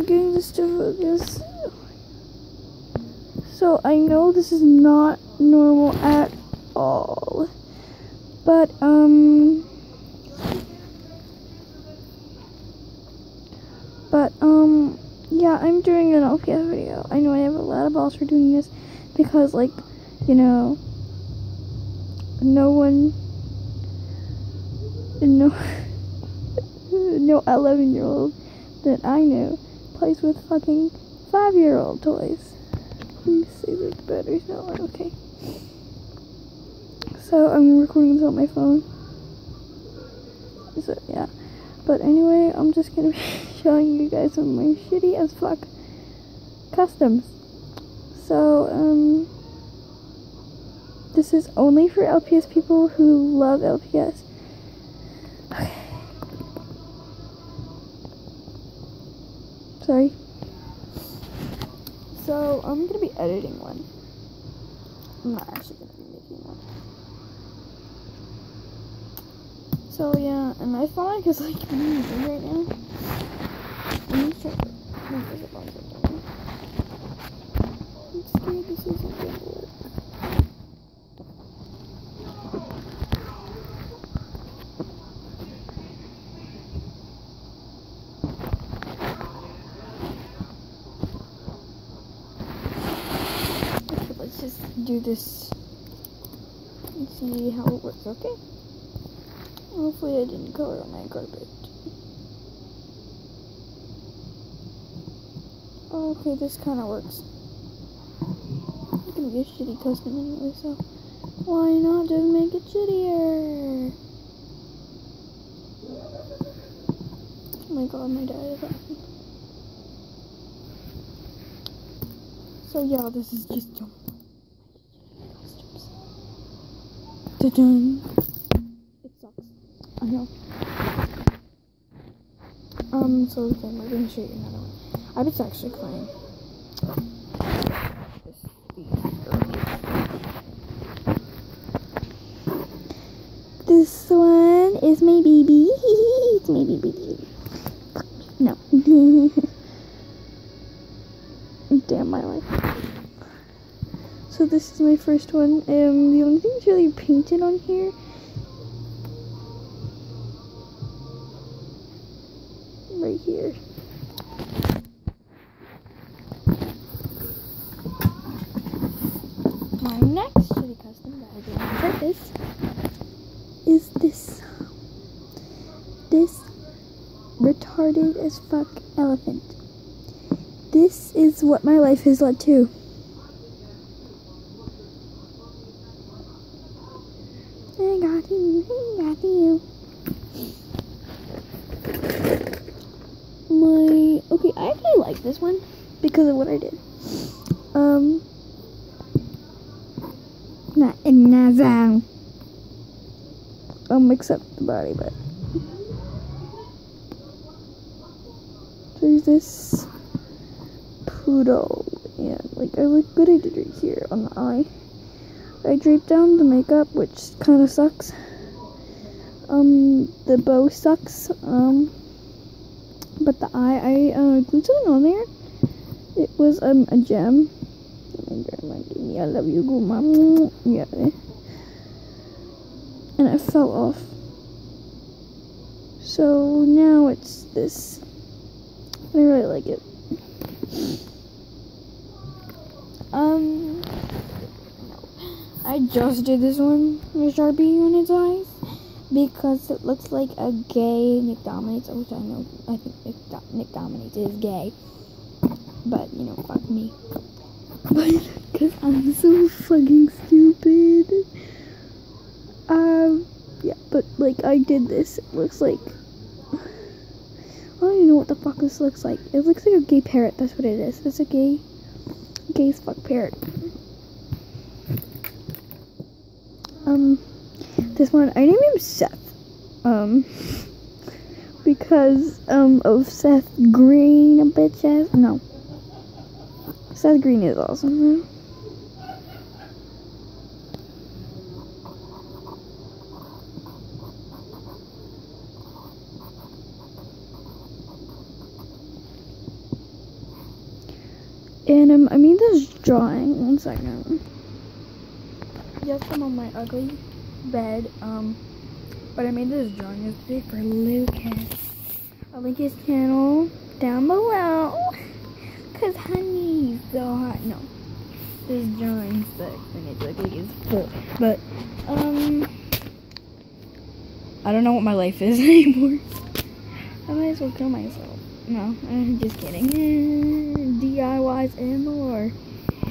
Getting this to focus. So I know this is not normal at all. But, um... But, um, yeah, I'm doing an LPS video. I know I have a lot of balls for doing this because, like, you know, no one, no, no 11 year old that I know plays with fucking 5 year old toys. Please say the battery's not on. Okay. So I'm recording this on my phone. So yeah. But anyway, I'm just gonna be showing you guys some of my shitty as fuck customs. So, um, this is only for LPS people who love LPS. Okay. Sorry. So, I'm gonna be editing one. I'm not actually gonna be making one. So yeah, and my phone is like right now. I'm sure. No, there's a bunch of them. I'm scared this isn't gonna work. Okay, let's just do this and see how it works, okay? Hopefully I didn't color my carpet. Okay, this kind of works. It's gonna be a shitty custom anyway, so why not just make it shittier? Oh my god, my dad is laughing. So yeah, this is just dumb. Da-dun. It sucks. I know. Um, so then we're gonna show you another one. I was actually playing. This one is my baby. it's my baby. No. Damn my life. So this is my first one. Um, the only thing that's really painted on here right here. My next shitty custom that I did on purpose is this. This retarded as fuck elephant. This is what my life has led to. I got you, I got you. my okay i actually like this one because of what i did um in Nazang. um except the body but there's this poodle and like i look good i did right here on the eye i draped down the makeup which kind of sucks um the bow sucks um but the eye, I uh, glued something on there. It was um, a gem. Me. I love you, grandma. Yeah. And it fell off. So now it's this. I really like it. Um, I just did this one with Sharpie on its eyes because it looks like a gay Nick Dominates, which I know, I think Nick, Do- Nick Dominates is gay, but, you know, fuck me. Because I'm so fucking stupid. Um, yeah, but, like, I did this. It looks like, I don't even know what the fuck this looks like. It looks like a gay parrot, that's what it is. It's a gay, gay as fuck parrot. Um, this one I named him Seth. Um because um of Seth Green a bitch ass no. Seth Green is awesome. And um, I made this drawing. One second. Yes, I'm on my ugly bed. Um, but I made this drawing yesterday for Lucas. I'll link his channel down below. Cause honey's so hot. No, this drawing sucks and it's ugly as fuck. But um, I don't know what my life is anymore. I might as well kill myself. No, I'm just kidding. DIYs and more.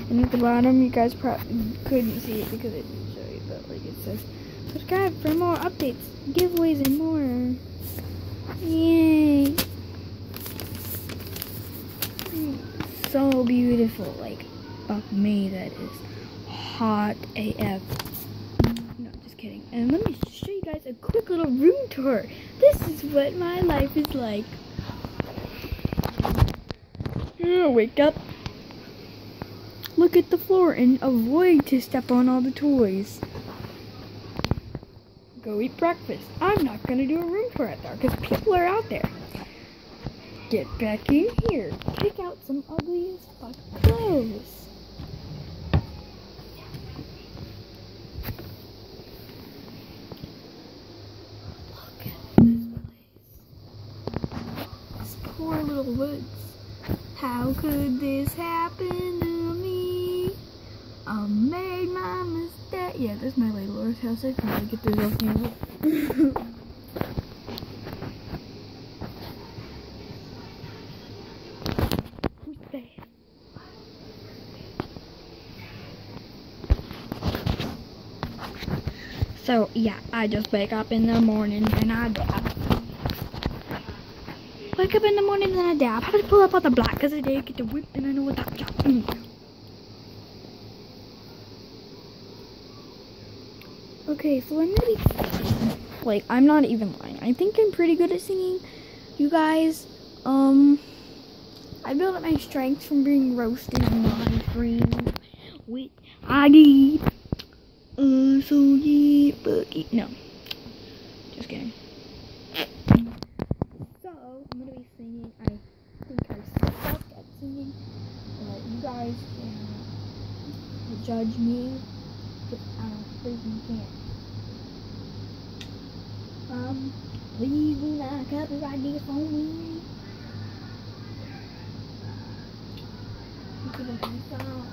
And at the bottom, you guys probably couldn't see it because it didn't show you, but like it says, subscribe for more updates, giveaways, and more. Yay! So beautiful, like, fuck me, that is hot AF. No, just kidding. And let me show you guys a quick little room tour. This is what my life is like. Oh, wake up. Look at the floor and avoid to step on all the toys. Go eat breakfast. I'm not gonna do a room tour out there because people are out there. Get back in here. Pick out some ugly as fuck clothes. Look at this place. This poor little woods. How could this happen to me? I made my mistake. Yeah, that's my Lady Laura's house. I can really get this off camera. Who's there? So, yeah, I just wake up in the morning and I dab. Wake up in the morning and I dab. How to pull up all the black because I did get the whip and I know what that job. Mm. Okay, so I'm gonna be like I'm not even lying. I think I'm pretty good at singing. You guys, um I built up my strength from being roasted in live stream with Aggie. Boogie. No. Just kidding. So I'm gonna be singing. I think I suck at singing. But you guys can judge me. I don't freaking can't. Um, please do not copyright this on me. You song.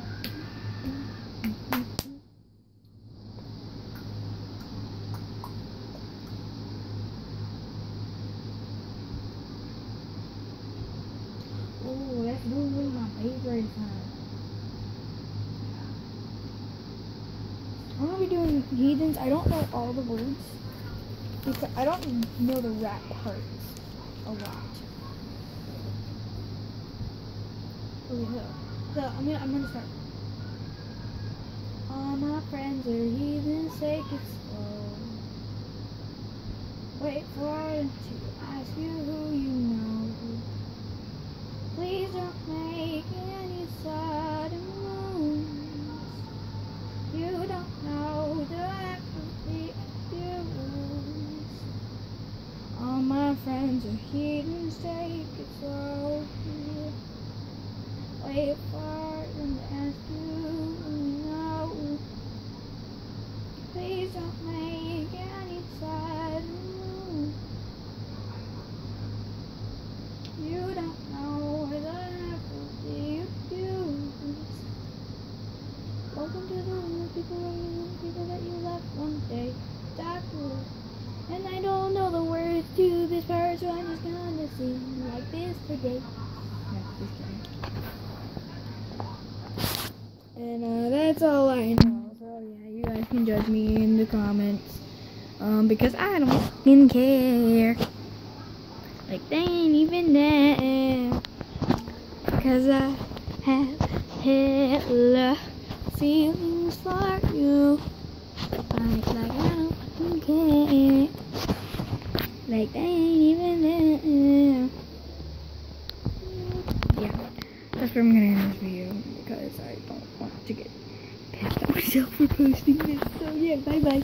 Oh, that's doing my favorite song. I'm gonna be doing heathens. I don't know all the words because I don't know the rap parts a lot. So, so I'm gonna I'm gonna start. All my friends are heathens, take it slow. Wait for them to ask you who you know. Please don't make any All my friends are heathens, take it slow. For them to ask you know. Please don't make any sudden moves. You don't know the empathy abuse. Welcome to the room of people that you people that you left one day. Doctor. And I don't know the words to this part, so I'm just gonna sing like this today. No, just kidding. And uh, that's all I know. So yeah, you guys can judge me in the comments. Um, because I don't fucking care. Like they ain't even there. Because I have hella feelings for you. Like, like I don't fucking care. Like they ain't even there. Yeah, that's where I'm gonna end this video because I don't want to get pissed at myself for posting this. So yeah, bye bye.